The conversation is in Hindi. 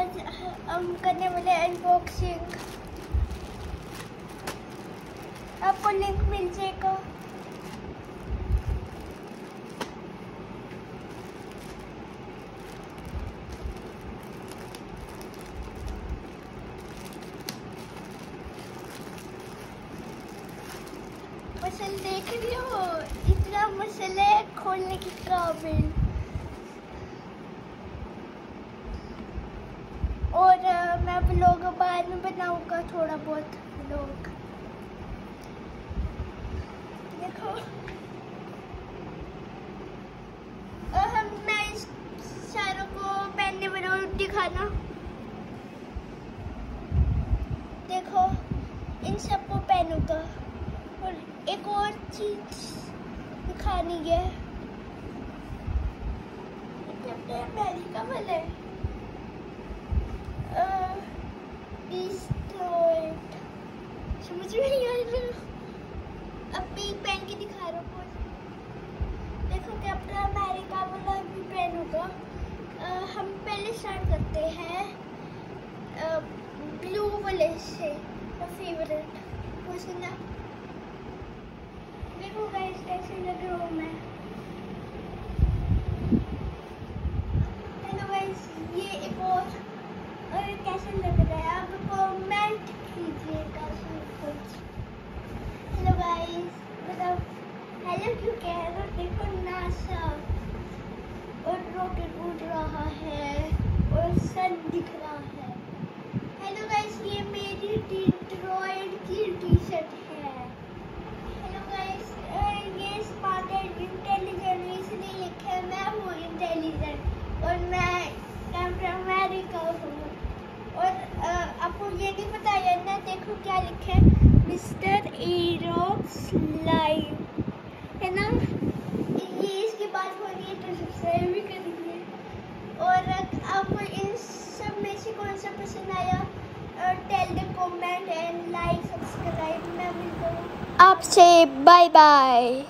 हम करने वाले अनबॉक्सिंग आपको लिंक मिल जाएगा। मसल देख रही हो? इतना मसल है खोलने की काबिल और मैं ब्लॉग बाद में बनाऊँगा थोड़ा बहुत ब्लॉग देखो। हम मैं सारों को पहनने वाला दिखाना देखो, इन सबको पहनूँगा। और एक और चीज़ दिखानी है अमेरिका वाले समझ में नहीं आ रहा अब भी पहन के दिखा रहा हूँ देखो क्या अपना अमेरिका वाला भी पहन होगा। हम पहले स्टार्ट करते हैं। ब्लू वाले से फेवरेट ना देखो गाइस कैसे लग रहा हूँ मैं? हेलो गाइस ये एक और कैसे लग रहा है आप कमेंट कीजिएगा सब कुछ हेलो गाइस मतलब हेलो क्यों कह हो देखो नासा और रॉकेट उड़ रहा है, और सन दिख रहा है। हेलो गाइस ये मेरी की टी शर्ट है हेलो गाइस ये स्मार्ट इंटेलिजेंट इसलिए लिखा मैं हूँ इंटेलिजेंट और मैं हूँ। और आपको ये ना देखो क्या लिखा मिस्टर एरोक्स लाइव है ना ये इसकी बात हो रही है तो सब्सक्राइब भी कर दीजिए और आपको इन सब में से कौन सा पसंद आया tell the comment and like subscribe मैं मिलता हूँ आपसे बाय बाय।